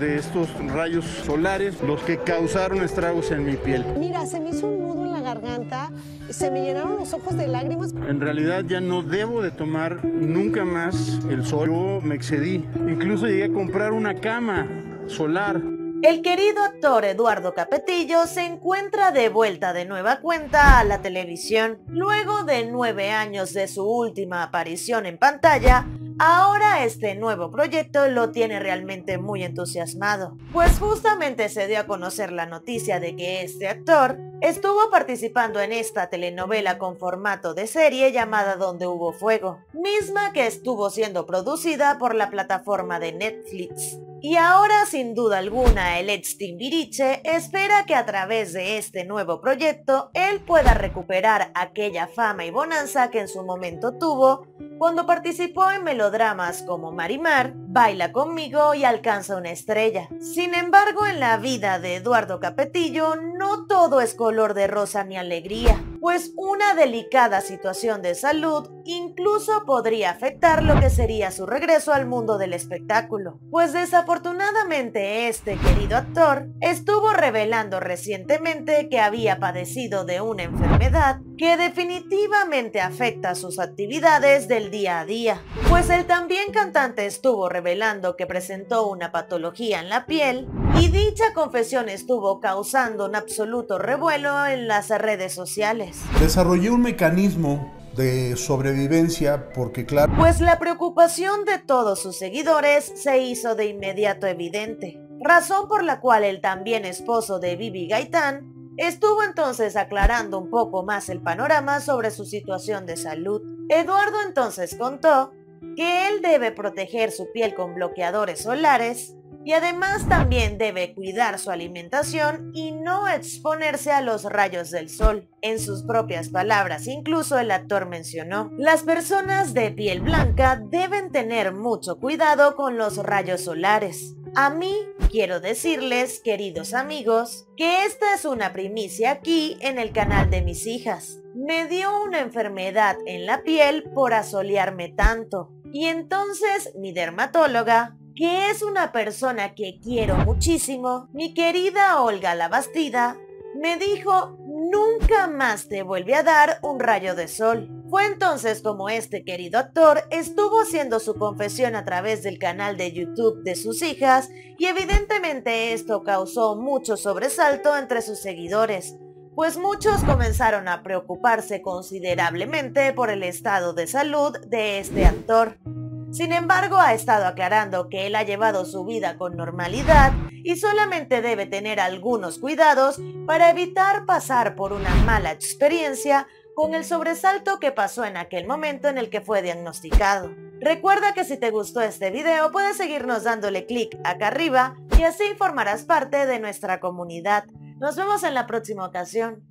de estos rayos solares, los que causaron estragos en mi piel. Mira, se me hizo un nudo en la garganta, se me llenaron los ojos de lágrimas. En realidad ya no debo de tomar nunca más el sol. Yo me excedí. Incluso llegué a comprar una cama solar. El querido actor Eduardo Capetillo se encuentra de vuelta de nueva cuenta a la televisión. Luego de nueve años de su última aparición en pantalla, Ahora este nuevo proyecto lo tiene realmente muy entusiasmado, pues justamente se dio a conocer la noticia de que este actor estuvo participando en esta telenovela con formato de serie llamada Donde hubo fuego, misma que estuvo siendo producida por la plataforma de Netflix. Y ahora, sin duda alguna, el ex Timbiriche espera que a través de este nuevo proyecto él pueda recuperar aquella fama y bonanza que en su momento tuvo cuando participó en melodramas como Marimar, Baila conmigo y Alcanza una estrella. Sin embargo, en la vida de Eduardo Capetillo no todo es color de rosa ni alegría pues una delicada situación de salud incluso podría afectar lo que sería su regreso al mundo del espectáculo, pues desafortunadamente este querido actor estuvo revelando recientemente que había padecido de una enfermedad que definitivamente afecta sus actividades del día a día, pues el también cantante estuvo revelando que presentó una patología en la piel y dicha confesión estuvo causando un absoluto revuelo en las redes sociales. Desarrollé un mecanismo de sobrevivencia porque claro... Pues la preocupación de todos sus seguidores se hizo de inmediato evidente, razón por la cual el también esposo de Bibi Gaitán estuvo entonces aclarando un poco más el panorama sobre su situación de salud. Eduardo entonces contó que él debe proteger su piel con bloqueadores solares, y además también debe cuidar su alimentación y no exponerse a los rayos del sol. En sus propias palabras, incluso el actor mencionó, las personas de piel blanca deben tener mucho cuidado con los rayos solares. A mí quiero decirles, queridos amigos, que esta es una primicia aquí en el canal de mis hijas. Me dio una enfermedad en la piel por asolearme tanto. Y entonces mi dermatóloga que es una persona que quiero muchísimo, mi querida Olga Labastida, me dijo, nunca más te vuelve a dar un rayo de sol. Fue entonces como este querido actor estuvo haciendo su confesión a través del canal de YouTube de sus hijas y evidentemente esto causó mucho sobresalto entre sus seguidores, pues muchos comenzaron a preocuparse considerablemente por el estado de salud de este actor. Sin embargo, ha estado aclarando que él ha llevado su vida con normalidad y solamente debe tener algunos cuidados para evitar pasar por una mala experiencia con el sobresalto que pasó en aquel momento en el que fue diagnosticado. Recuerda que si te gustó este video puedes seguirnos dándole clic acá arriba y así formarás parte de nuestra comunidad. Nos vemos en la próxima ocasión.